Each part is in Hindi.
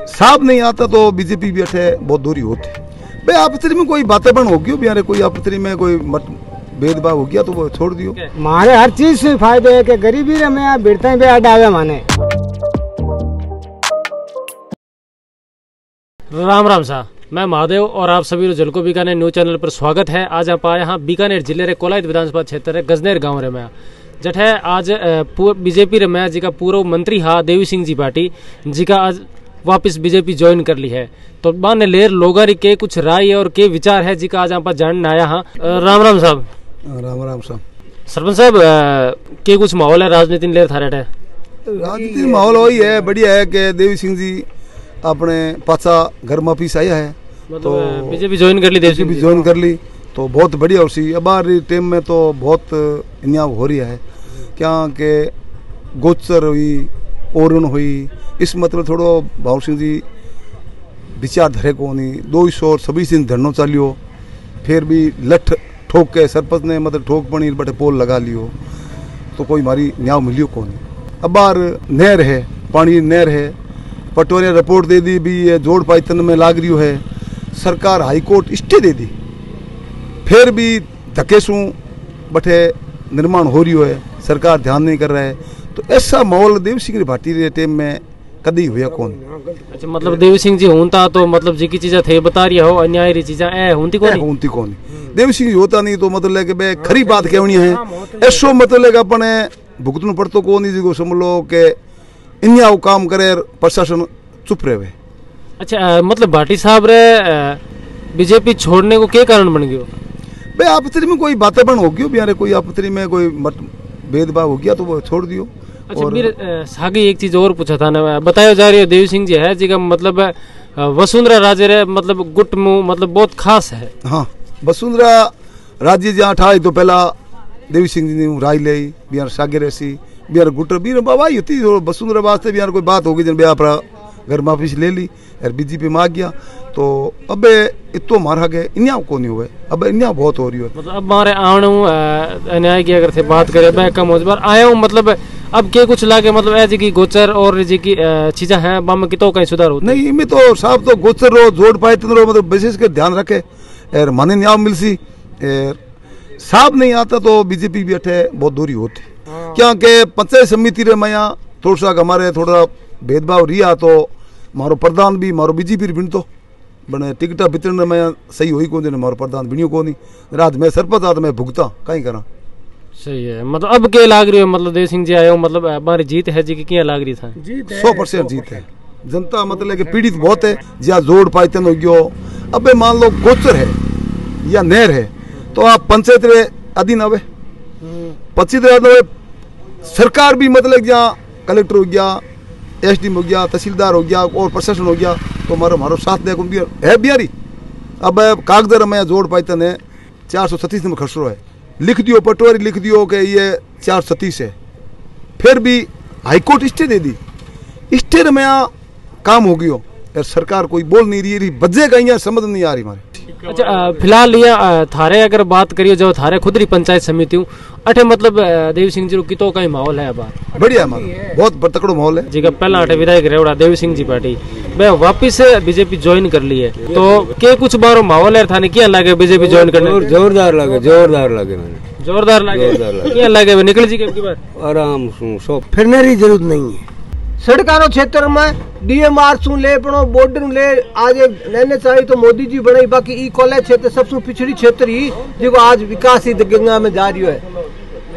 साहब नहीं आता तो बीजेपी भी अठे बहुत दूरी होती। भाई आपस में कोई बातें बन होगी बिहार कोई आपस में कोई मत भेदभाव हो गया तो वो छोड़ दियो? मारे हर चीज़ से फ़ायदे है कि गरीबी रे मैं बिरता पे अडावे माने। राम राम सा मैं महादेव और आप सभी जल को बीकानेर न्यूज़ चैनल पर स्वागत है। आज आप आए यहाँ बीकानेर ज़िले रे कोलायत विधानसभा क्षेत्र है गजनेर गाँव रे मैं। जट है आज बीजेपी रे मैं जी का पूर्व मंत्री हा देवी सिंह जी पार्टी जी का आज वापस बीजेपी ज्वाइन कर ली है। तो मान लेर लोगारी के कुछ राय और के विचार है जी का आज आप जानने आया हाँ। राम राम साहब। राम राम साहब। सरपंच साहब के कुछ माहौल है? राजनीति लेर थारे राजनीति माहौल वही है बढ़िया है कि देवी सिंह जी अपने पाचा घर में वापिस आया है। मतलब बीजेपी ज्वाइन कर ली देव सिंह। ज्वाइन कर ली तो बहुत बढ़िया हो सी अब टाइम में तो बहुत इन्याव हो रही है। क्या के गोचर हुई ओरन हुई इस मतलब थोड़ो भाव सिंह जी विचार धरे को नहीं दो सौ छब्बीस दिन धरनो चालियो फिर भी लठ ठोक के सरपंच ने मतलब ठोक पड़ी बटे पोल लगा लियो। तो कोई मारी न्याय मिलियो को नहीं अब बार नहर है, पानी नहर है। पटोरिया रिपोर्ट दे दी भी ये जोड़ पाइतन में लाग रही है। सरकार हाईकोर्ट स्टे दे दी। फिर भी धकेसू बटे निर्माण हो रही है। सरकार ध्यान नहीं कर रहा है। तो ऐसा माहौल देव सिंह भाटी के टाइम में कदी हुआ कौन? अच्छा मतलब देवी सिंह जी होता तो मतलब जी की चीजा थे बता रही हो अन्याय री चीजा ए होती कोनी? होती कौन। देव सिंह होता नहीं तो मतलब कि बे खरी बात कहनी है? ऐसो मतलब कि अपने भुगतन पड़तो कौन नहीं जिको समझ लो कि इन्या वो काम करे प्रशासन चुप रहे। अच्छा मतलब भाटी साहब रे बीजेपी छोड़ने को क्या कारण बन गयो? भाई आपतरी में कोई बातें बन होगी बिहार कोई आपतरी में कोई भेदभाव हो गया तो वो छोड़ दियो। अच्छा मेरे एक चीज़ और पूछा था ना बताया जा रही है देवी सिंह जी है जी का मतलब वसुंधरा राजे रे मतलब गुट मुँह मतलब बहुत खास है। हाँ वसुंधरा राज्य जहाँ ठाई तो पहला देवी सिंह जी ने राय ली बिहार सागे रहसी बिहार गुटर बिहार बाबा होती वसुंधरा वास्ते बिहार कोई बात होगी जन बिहार अपना घर वापिस ले ली यार बीजेपी में आ गया। तो अब इतो मारा गए इन्या को नहीं हुए अब इन्या बहुत हो रही है मतलब अब मारे आणू अन्याय की अगर थे बात करें मैं कम हो बार आया हूँ मतलब अब के कुछ लागे मतलब ऐ जी की गोचर और जी की चीजा हैं बम की तो कहीं सुधार होता नहीं इनमें तो साहब तो गोचर रो जोड़ पाए रो मतलब विशेष कर ध्यान रखे। और माने न्याय मिल सी और साहब नहीं आता तो बीजेपी भी अठे बहुत दूरी होती। क्या के पंचायत समिति रे मैं थोड़ा सा हमारे थोड़ा भेदभाव रिया तो मारो प्रधान भी मारो बीजेपी री बिनतो। बने टिकटा वितरण में सही हुई कौन मारो प्रधान बिनियो को नहीं रात में सरपंच आ तो मैं भुगता कहीं करा? सही है। मतलब अब क्या लाग रही हो? मतलब देव सिंह जी आए हो मतलब हमारी जीत है जी की क्या लाग रही था? सौ परसेंट जीत है। जनता मतलब कि पीड़ित बहुत है जहाँ जोड़ पाइतन हो गयो। अब मान लो गोचर है या नहर है तो आप पंचायत रे अधीन आवे। पच्चीस रे सरकार भी मतलब जहाँ कलेक्टर हो गया एस हो गया तहसीलदार हो गया और प्रशासन हो गया तो हमारो हमारो साथ दे है बिहारी? अब कागजर में जोड़ पाइतन है चार सौ छत्तीस में खसरो है। लिख दियो पटवारी लिख दियो कि ये चार सौ छत्तीस है। फिर भी हाईकोर्ट स्टे दे दी। स्टे में यहाँ काम हो गयो और सरकार कोई बोल नहीं रही बजेगा यहाँ समझ नहीं आ रही हमारे। अच्छा फ़िलहाल ये थारे अगर बात करियो जो थारे खुद री पंचायत समिति हूँ अठे मतलब देव सिंह जी रो की कहीं माहौल है बात बढ़िया है हमारा बहुत तकड़ो माहौल है। जी का पहला अठे विधायक रेवड़ा देवी सिंह जी पार्टी। वे वापिस बीजेपी ज्वाइन कर ली है। तो के कुछ बारो माहौल है थाने क्या लागे बीजेपी ज्वाइन करने? ज़ोर जोरदार लगे जोरदार लगे मैंने। जोरदार लागे? क्या लागे निकल जी की बार आराम सु फिरने की ज़रूरत नहीं है। सड़कारो क्षेत्र में डीएमआर सु ले पड़ो बॉर्डर ले आज नैने चाहिए तो मोदी जी बनाई बाकी ई कॉलेज क्षेत्र सबसे पिछड़ी क्षेत्र ही जो आज विकास ही गंगा में जा रही है।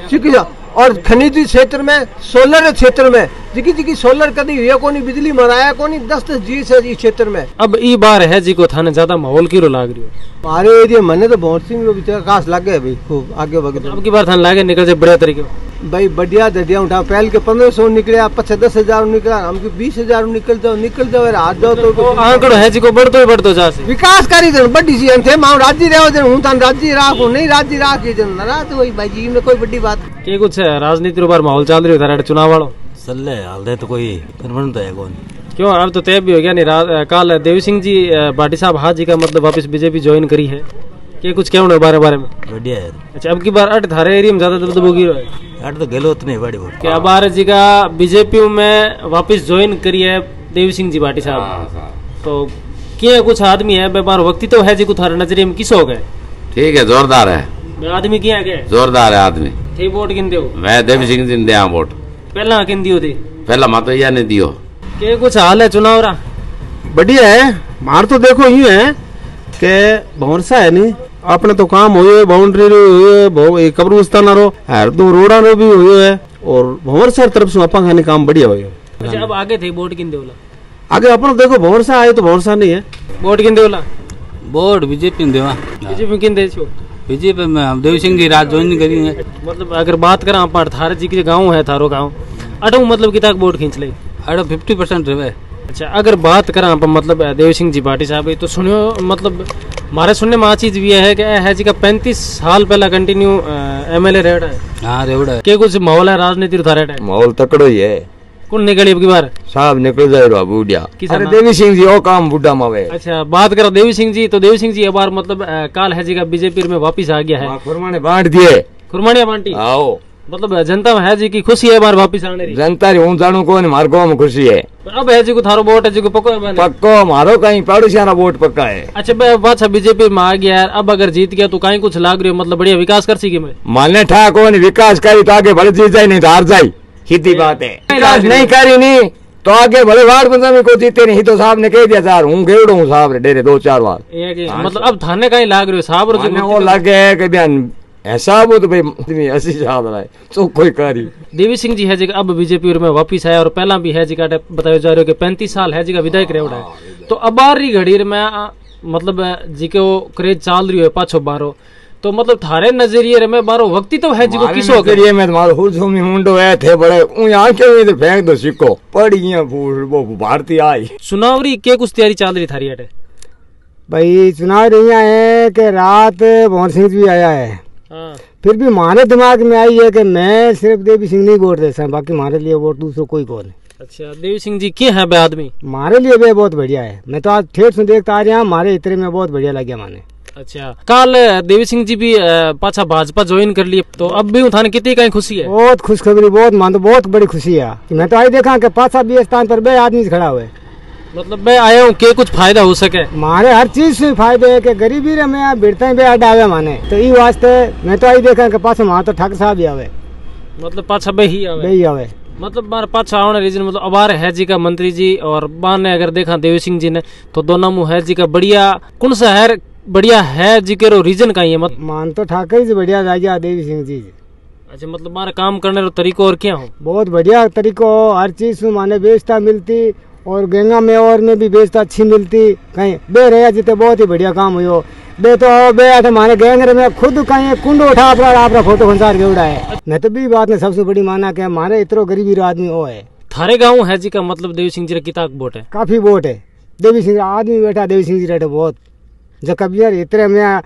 ठीक है और खनिजी क्षेत्र में सोलर क्षेत्र में। जिकी जिकी सोलर कदी हुई कोनी बिजली मराया कोनी दस दस जी से इस क्षेत्र में। अब ई बार है जी को थाने ज़्यादा माहौल की रो लाग रही हो हमारे एरिया मैंने तो बहुत विचार खास लागे भाई खूब आगे बगे अब की बार थाने लागे निकल जाए बड़े तरीके। भाई बढ़िया दरिया उठा पहल के पंद्रह सौ निकले पचे दस हज़ार निकला हमके बीस हज़ार निकल जाओ निकल जाओ यार हाथ जाओ तो आंकड़ो है जी को बढ़तो ही बढ़तो जा विकास करी जन बड़ी सी थे माँ राज्य रहो जन हूँ तान राज्य राखो नहीं राज्य राख जन नाराज़ तो वही भाई जी में कोई बड़ी बात के कुछ है? राजनीति रो बार माहौल चल रही हो थारे चुनाव वालो सल्ले हाल दे तो कोई परमानेंट है कौन क्यों? अब तो तय भी हो गया नहीं काल देवी सिंह जी भाटी साहब हाथ जी का मतलब वापस बीजेपी ज्वाइन करी है। के कुछ क्या बारे बारे में? बढ़िया है। अच्छा अब की बार अट थारे एरिया में ज़्यादा दबदबो गिरो है? अट तो गेलो उतने बड़ी बहुत कि अब आर जी का बीजेपी में वापस ज्वाइन करी है देवी सिंह जी भाटी साहब। हाँ हाँ। तो क्या कुछ आदमी है? बे मारो वक्ती तो है जी कुछ थारे नज़रिए में किस हो गए ठीक है जोरदार है। बे आदमी क्या है जोरदार है आदमी। थे वोट किन दो मैं देवी सिंह जी ने दिया वोट। पहला किन दियो थे? पहला मत तो यह नहीं दियो। के कुछ हाल है चुनाव रा? बढ़िया है मार तो देखो यूँ है कि भंवरसा है नहीं। अपने तो काम हुए बाउंड्री रो हुए कब्रिस्तान रो हर दो रोडा रो भी हुए है और भंवरसा तरफ़ से अपा खाने काम बढ़िया हुए अच्छा अब आगे थे वोट किन देवला? आगे अपन देखो भंवरसा आए तो भंवरसा नहीं है। वोट किन देवला? बोर्ड बीजेपी में देवा। बीजेपी किन दे छो? बीजेपी में हम देवी सिंह जी राज ज्वाइन करी है। मतलब अगर बात करा पर थारे जी के गाँव है थारो गाँव। अटू मतलब कितना वोट खींच ले। अरे फिफ्टी परसेंट रहे। अच्छा अगर बात करा पर मतलब देव सिंह जी भाटी साहब तो सुनियो मतलब मारे सुनने में आ चीज़ भी है कि है जी का पैंतीस साल पहला कंटिन्यू एम एल ए रेड है। हाँ है। के कुछ माहौल है राजनीति उतारे है? माहौल तकड़ो ही है। कौन निकली अब बार साहब निकल जाए बूढ़िया। अरे देवी सिंह जी ओ काम बुढ़ा मावे। अच्छा बात करो देवी सिंह जी तो देवी सिंह जी बार मतलब काल है जी का बीजेपी में वापिस आ गया है। फरमाने बांट दिए। खुरमानिया बांटी? आओ। मतलब जनता में है जी की खुशी है बार वापिस आने री। जनता री हूँ जाणू कोन मार गाँव में खुशी है। अब है जी को थारो वोट है जी को पको है। पक्को मारो कहीं पड़ोसिया रा वोट पक्का है। अच्छा बे बात बीजेपी में आ गया अब अगर जीत गया तो कहीं कुछ लाग रही हो? मतलब बढ़िया विकास कर सी मैं? मानने ठा कोन विकास करी तो आगे बढ़ जीत जाए नहीं तो हार जाए सीधी बात है। विकास नहीं करी नहीं तो आगे भले वार्ड बंदा में को जीते नहीं तो साहब ने कह दिया यार हूँ गेड़ो हूँ साहब रे डेरे दो चार बार मतलब अब थाने कहीं लाग रही हो? साहब और वो लगे है कि बयान ऐसा वो तो भाई ऐसी साहब रहा है तो कोई करी देवी सिंह जी है जी अब बीजेपी में वापिस आया और पहला भी है जी का बताया जा रहा है कि पैंतीस साल है जी का विधायक रेवड़ा है। तो अब बार घड़ी में मतलब जी के वो क्रेज चाल रही है पाछो बारो। तो मतलब थारे नज़रिए रे में बारो वक्ती तो है जी को किस हो करिए मैं तुम्हारे हुजू में मुंडो है थे बड़े ऊ यहाँ क्यों इधर फेंक दो सिक्को? पड़ी है फूल वो भारतीय आई। चुनावरी के कुछ तैयारी चाल रही थारी अटे भाई चुनाव रही है कि रात मोहन सिंह भी आया है। हाँ। फिर भी हमारे दिमाग में आई है कि मैं सिर्फ़ देवी सिंह नहीं वोट दे सकता बाकी हमारे लिए वोट दूसरों कोई कौन है। अच्छा देवी सिंह जी के हैं बे आदमी? हमारे लिए भी बहुत बढ़िया है। मैं तो आज ठेठ से देखता आ रहा हूँ हमारे इतने में बहुत बढ़िया लग गया माने। अच्छा कल देवी सिंह जी भी पाछा भाजपा ज्वाइन कर लिए तो अब भी उठाने कितनी कहीं खुशी है? बहुत खुशखबरी बहुत मान तो बहुत बड़ी खुशी है। मैं तो आई देखा कि पाछा भी स्थान पर बे आदमी खड़ा हुआ है। मतलब मैं आया हूँ के कुछ फ़ायदा हो सके। मारे हर चीज़ से फ़ायदे है कि गरीबी रे मैं बिड़ते बे अड्डा आवे माने। तो ई वास्ते मैं तो आई देखा कि पाछे वहाँ तो ठाकर साहब भी आवे। मतलब पाछा बे ही आवे। बे ही आवे। मतलब बार पाछा आने रीजन मतलब अबार है जी का मंत्री जी और बार ने अगर देखा देवी सिंह जी ने तो दोनों मुँह है जी का बढ़िया कौन सा है बढ़िया है जी के रो रीजन का ही है मत मान तो ठाकर जी बढ़िया गया देवी सिंह जी। अच्छा मतलब मारे काम करने रो तरीको और क्या हो? बहुत बढ़िया तरीको हर चीज़ से माने व्यवस्था मिलती और गंगा में और में भी व्यवस्था अच्छी मिलती कहीं। बे रहा जितने बहुत ही बढ़िया काम हुई बे तो बे आते माने गैंगरे में खुद कहीं कुंड उठा अपना अपना फ़ोटो खंचार के उड़ा है। मैं तो भी बात ने सबसे बड़ी माना कि हमारे इतना गरीबी रो आदमी वो है। थारे गाँव है जी का मतलब देवी सिंह जी का किताब बोट है? काफ़ी वोट है। देवी सिंह आदमी बैठा देवी सिंह जी बहुत। जो कभी यार इतने मैं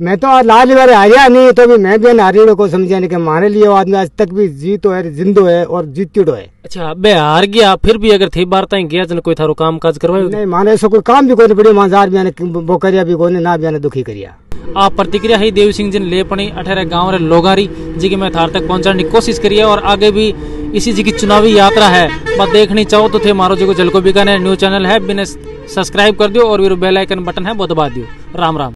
मैं तो आज लाल बार हारिया नहीं तो भी मैं भी नारियों को समझा नहीं कि हमारे लिए आदमी आज तक भी जीतो है जिंदो है और जीत्यो है। अच्छा बे हार गया फिर भी अगर थे बार ताई गया जन कोई थारो काम काज करवायो नहीं माने ऐसा कोई काम भी कोई बड़ी माजार भी आने वो करिया भी कोई ना भी दुखी करिया। आप प्रतिक्रिया ही देव सिंह जी ने ले पड़ी अठारह गाँव रे लोगारी जी की मैं थार तक पहुँचाने की कोशिश करी है और आगे भी इसी जी की चुनावी यात्रा है। बात देखनी चाहो तो थे मारो जी को जलको बीकानेर न्यूज़ चैनल है बिना सब्सक्राइब कर दियो और बेल आइकन बटन है वो दबा दियो। राम राम।